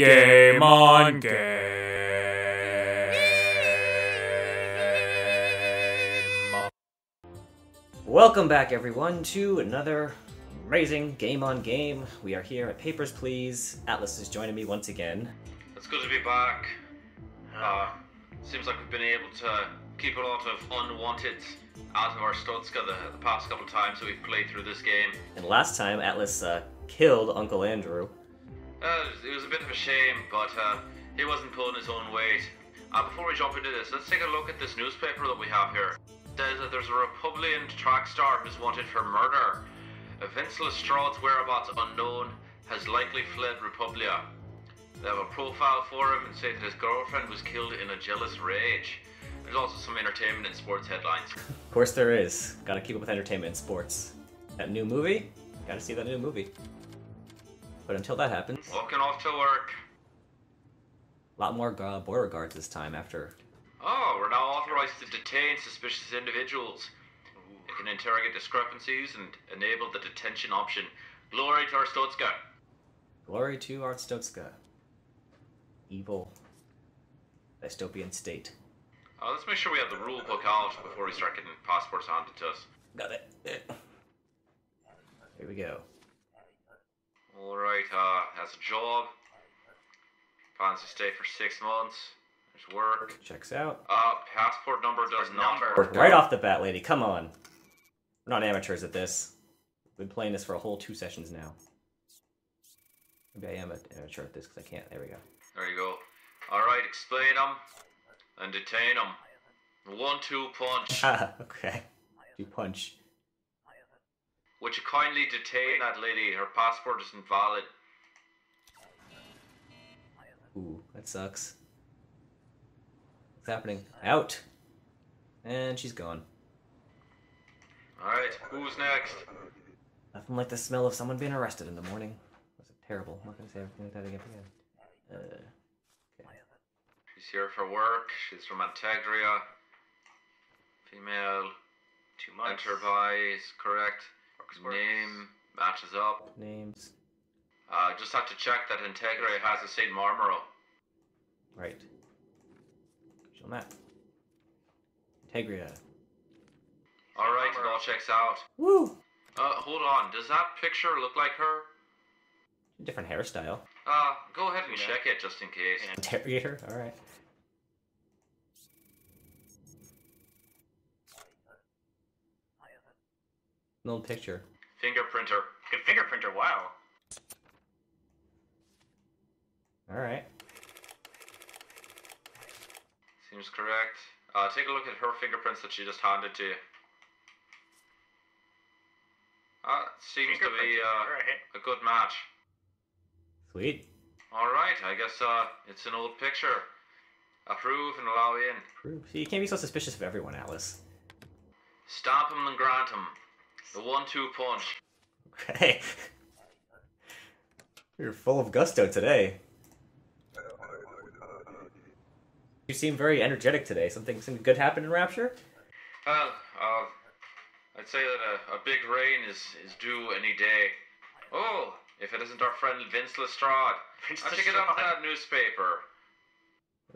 Game on game. Welcome back, everyone, to another amazing game on game. We are here at Papers, Please. Atlas is joining me once again. It's good to be back. Uh, seems like we've been able to keep a lot of unwanted out of Arstotzka the, the past couple of times that we've played through this game. And last time, Atlas uh, killed Uncle Andrew. Uh, it was a bit of a shame, but uh, he wasn't pulling his own weight. Uh, before we jump into this, let's take a look at this newspaper that we have here. It says that there's a Republican track star who's wanted for murder. Vince Lestrade's whereabouts unknown has likely fled Republia. They have a profile for him and say that his girlfriend was killed in a jealous rage. There's also some entertainment and sports headlines. Of course, there is. Gotta keep up with entertainment and sports. That new movie? Gotta see that new movie. But until that happens, Walking off to work. a lot more uh, border guards this time after. Oh, we're now authorized to detain suspicious individuals. It can interrogate discrepancies and enable the detention option. Glory to Arstotzka. Glory to our Arstotzka. Evil dystopian state. Uh, let's make sure we have the rule book out before we start getting passports handed to us. Got it. Here we go. Alright, uh, has a job. Plans to stay for six months. There's work. Checks out. Uh, passport number does not. Right off the bat, lady, come on. We're not amateurs at this. We've been playing this for a whole two sessions now. Maybe I am an amateur at this because I can't. There we go. There you go. Alright, explain them and detain them. One two punch. Ah, okay. You punch. Would you kindly detain that lady? Her passport isn't valid. Ooh, that sucks. What's happening? Out! And she's gone. Alright, who's next? Nothing like the smell of someone being arrested in the morning. Was terrible? I'm not gonna say everything like that again. Uh, She's here for work. She's from Antegria. Female. Two months. Enter by is correct. Works, works. Name matches up. names. Uh, just have to check that Antegria has a St. Marmero. Right. Show map. Antegria. Alright, it all checks out. Woo! Uh, hold on. Does that picture look like her? Different hairstyle. Uh, go ahead and Yeah. check it just in case. Yeah. Interrogator? Alright. An old picture. Fingerprinter. Good fingerprinter. Wow. Alright. Seems correct. Uh, take a look at her fingerprints that she just handed to you. Uh, seems to be uh, Alright. a good match. Sweet. Alright, I guess uh, it's an old picture. Approve and allow in. Proof. See, you can't be so suspicious of everyone, Alice. Stamp him and grant him. The one-two punch. Okay. You're full of gusto today. You seem very energetic today. Something, something good happened in Rapture? Well, uh, I'd say that a, a big rain is, is due any day. Oh, if it isn't our friend Vince Lestrade. Vince I check it out Lestrade. that newspaper.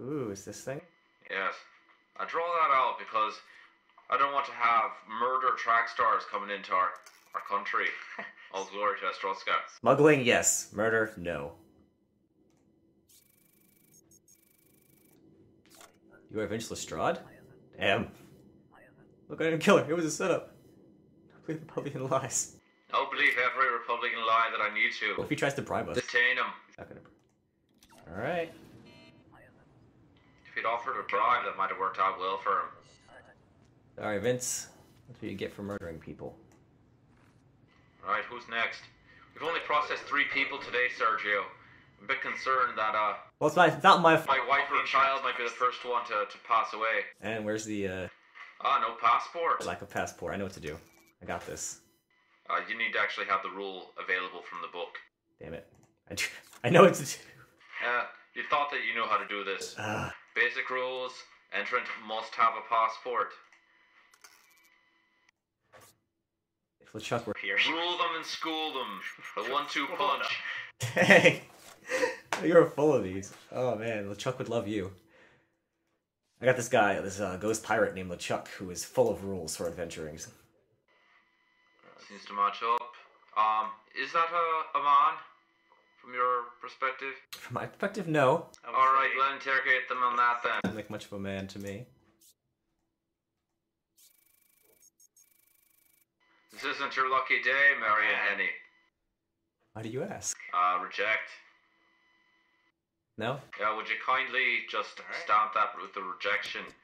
Ooh, is this thing? Yes. I draw that out because I don't want to have murder track stars coming into our, our country. All glory to Arstotzka. Smuggling, yes. Murder, no. You are Vince Lestrade? Damn. Look, I didn't kill her. It was a setup. Believe Republican lies. I'll believe every Republican lie that I need What to. if he tries to bribe us? Detain him. Not gonna. Alright. If he'd offered a bribe, that might have worked out well for him. Sorry, Vince. That's what you get for murdering people. All right, who's next? We've only processed three people today, Sergio. I'm a bit concerned that uh, Well, it's, my, it's not my my wife or child might be the first one to, to pass away. And where's the uh, Ah, no passport. lack of passport? I know what to do. I got this. Uh, you need to actually have the rule available from the book. Damn it. I, do, I know what to do. Uh, you thought that you knew how to do this. Ah, Basic rules. Entrant must have a passport. If LeChuck were Here. Rule them and school them. The one-two Hold punch. Hey! You're full of these. Oh man, LeChuck would love you. I got this guy, this uh, ghost pirate named LeChuck, who is full of rules for adventurings. Seems to match up. Um, is that a, a man from your perspective? From my perspective, no. I would All right, say- let's interrogate them on that then. Doesn't make much of a man to me. This isn't your lucky day, Marion Henny. Why do you ask? Uh, reject. No? Yeah, would you kindly just Alright. stamp that with the rejection and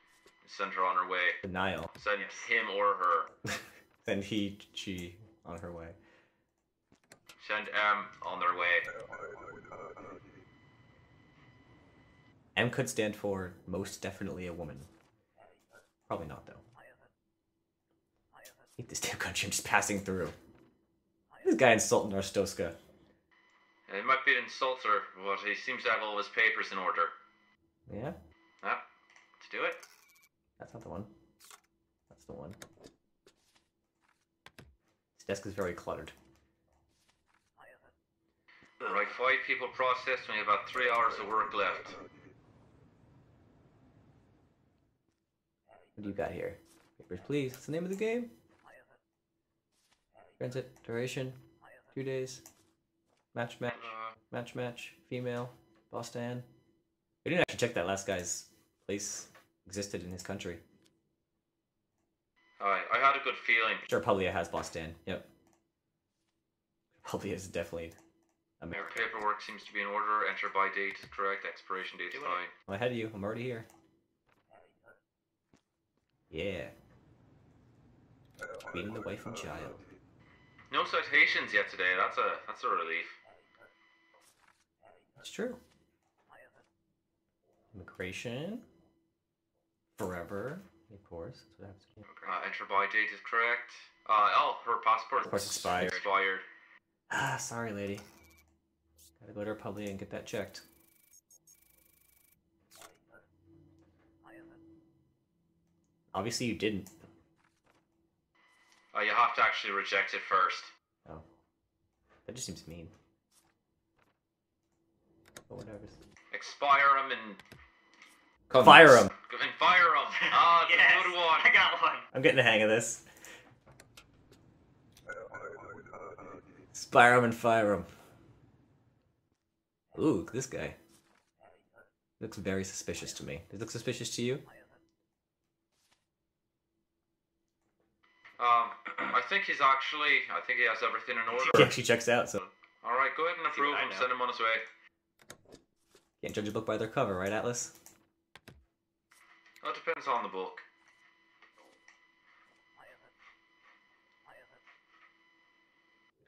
send her on her way? Denial. Send him or her. Then he, she, on her way. Send M on their way. M could stand for most definitely a woman. Probably not, though. Hate this damn country. I'm just passing through. This guy insulting Arstotzka. It might be an insulter, but he seems to have all of his papers in order. Yeah? Yeah, let's do it. That's not the one. That's the one. This desk is very cluttered. Right, five people processed, we have about three hours of work left. What do you got here? Papers, please. What's the name of the game? Transit, duration, two days. Match, match, Uh, match, match. Female, Boston. We didn't actually check that last guy's place existed in his country. Alright, I had a good feeling. Sure, Publia has Boston. Yep. Publia is definitely. Your American. paperwork seems to be in order. Enter by date is correct. Expiration date is fine. I'm ahead of you. I'm already here. Yeah. Beating the wife and child. No citations yet today. That's a that's a relief. That's true. Immigration. Forever. Of course. That's what happens. Uh, enter by date is correct. Uh, oh, her passport Of course expired. Expired. Ah, sorry, lady. Gotta go to Republic and get that checked. Obviously, you didn't. Uh, you have to actually reject it first. Oh. That just seems mean. But whatever. Expire them and Fire him! and fire them. Ah, it's yes, good one. I got one. I'm getting the hang of this. Spire him and fire him. Ooh, this guy. Looks very suspicious to me. Does it look suspicious to you? Um, I think he's actually. I think he has everything in order. He actually checks out, so All right, go ahead and approve I him. Send him on his way. can't judge a book by their cover, right, Atlas? That depends on the book.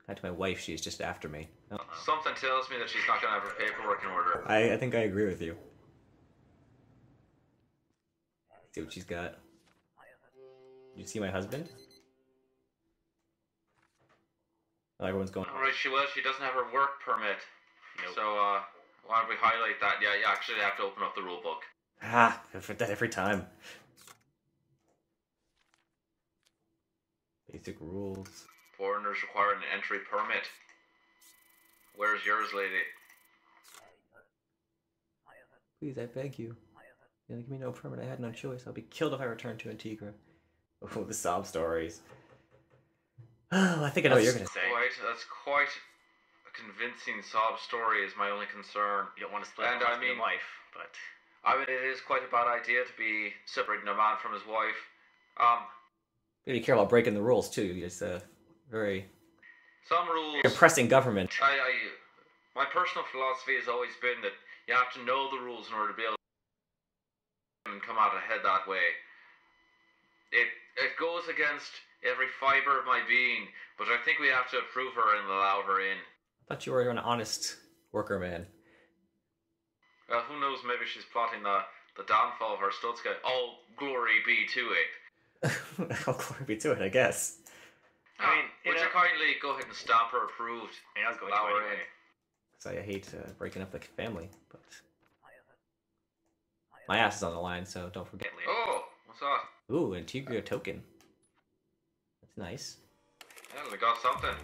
Back to my wife, she's just after me. Oh, Something tells me that she's not gonna have her paperwork in order. I, I think I agree with you. See what she's got. You see my husband? Oh, everyone's going. All right, she will. She doesn't have her work permit. Nope. So, uh, why don't we highlight that? Yeah, you actually have to open up the rule book. Ah, for that every time. Basic rules. Foreigners require an entry permit. Where's yours, lady? Please, I beg you. Yeah, give me no permit. I had no choice. I'll be killed if I return to Antigua. Oh, the sob stories. Oh, I think I know what you're gonna say. Quite, that's quite a convincing sob story. Is my only concern. You don't want to split And the I mean- wife, but I mean, it is quite a bad idea to be separating a man from his wife. Um, You care about breaking the rules too. It's a very some rules. oppressing government. I, I, my personal philosophy has always been that you have to know the rules in order to be able to and come out ahead that way. It it goes against every fiber of my being, but I think we have to approve her and allow her in. I thought you were an honest worker man. Uh, who knows? Maybe she's plotting the the downfall of Arstotzka. All glory be to it. I'll glory be to it, I guess. I mean, Ah, you would know- you kindly go ahead and stamp her approved? I mean, I was going Allow to her anyway. in. So I hate uh, breaking up the family, but my ass is on the line, so don't forget. Get later. Oh, what's that? Ooh, Antigua token. It's nice. Yeah, we got something.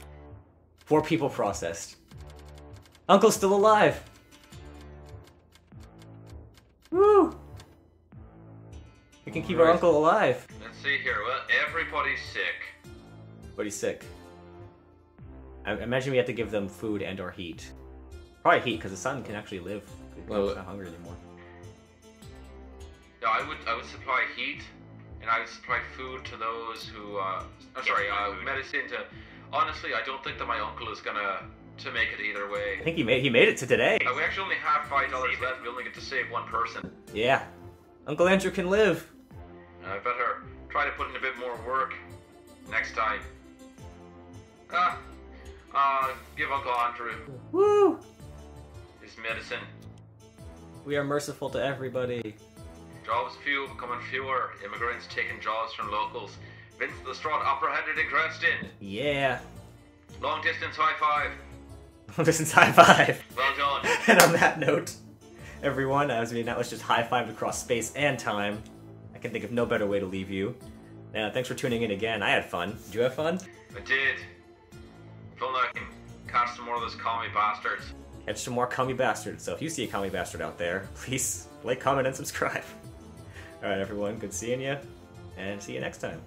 Four people processed. Uncle's still alive! Woo! We can keep right. our uncle alive. Let's see here. Well, everybody's sick. Everybody's sick. I imagine we have to give them food and or heat. Probably heat, because the sun can actually live. Well, it's not hungry anymore. No, I would, I would supply heat, and I supply food to those who. Uh, I'm sorry, uh, medicine to. Honestly, I don't think that my uncle is gonna to make it either way. I think he made he made it to today. Uh, we actually only have five dollars left. We only get to save one person. Yeah. Uncle Andrew can live. I better try to put in a bit more work next time. Ah, uh, give Uncle Andrew Woo! his medicine. We are merciful to everybody. Jobs few becoming fewer. Immigrants taking jobs from locals. Vince Lestrade apprehended in Cranston. Yeah. Long distance high five. Long Distance high five. Well done. And on that note, everyone, as we now let's just high five across space and time. I can think of no better way to leave you. Uh, thanks for tuning in again. I had fun. Did you have fun? I did. I can catch some more of those commie bastards. Catch some more commie bastards. So if you see a commie bastard out there, please like, comment, and subscribe. All right, everyone. Good seeing you, and see you next time.